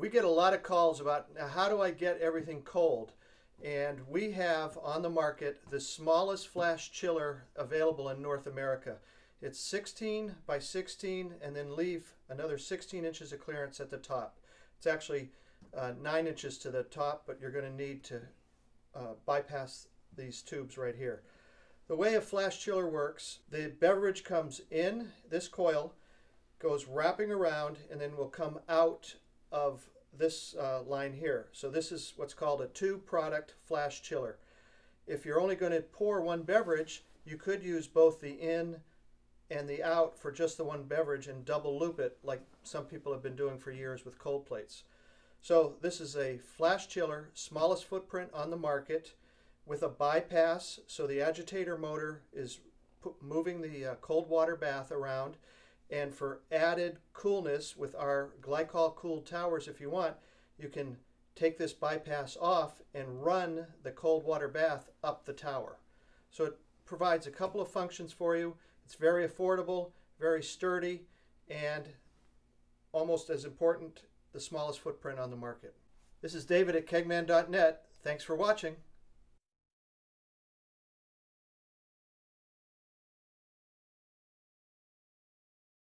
We get a lot of calls about how do I get everything cold? And we have on the market the smallest flash chiller available in North America. It's 16 by 16 and then leave another 16 inches of clearance at the top. It's actually uh, 9 inches to the top, but you're going to need to uh, bypass these tubes right here. The way a flash chiller works, the beverage comes in this coil, goes wrapping around, and then will come out of this uh, line here. So this is what's called a two-product flash chiller. If you're only going to pour one beverage, you could use both the in and the out for just the one beverage and double loop it like some people have been doing for years with cold plates. So this is a flash chiller, smallest footprint on the market with a bypass. So the agitator motor is moving the uh, cold water bath around. And for added coolness with our glycol cooled towers, if you want, you can take this bypass off and run the cold water bath up the tower. So it provides a couple of functions for you. It's very affordable, very sturdy, and almost as important, the smallest footprint on the market. This is David at kegman.net. Thanks for watching.